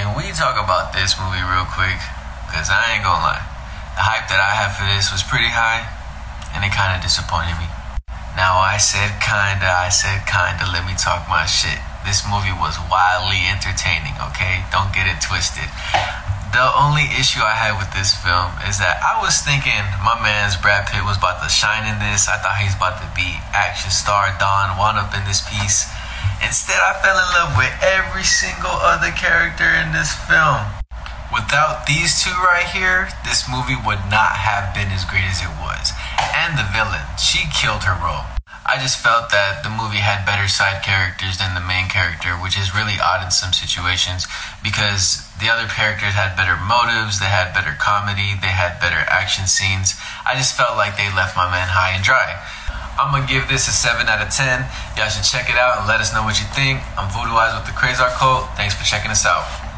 Can we talk about this movie real quick? Because I ain't gonna lie. The hype that I had for this was pretty high, and it kind of disappointed me. Now, I said kinda, I said kinda, let me talk my shit. This movie was wildly entertaining, okay? Don't get it twisted. The only issue I had with this film is that I was thinking my man's Brad Pitt was about to shine in this. I thought he's about to be action star Don Juan up in this piece. Instead, I fell in love with every single other character in this film. Without these two right here, this movie would not have been as great as it was. And the villain, she killed her role. I just felt that the movie had better side characters than the main character, which is really odd in some situations because the other characters had better motives, they had better comedy, they had better action scenes. I just felt like they left my man high and dry. I'm gonna give this a 7 out of 10. Y'all should check it out and let us know what you think. I'm Voodoo Eyes with the Crazar Cult. Thanks for checking us out.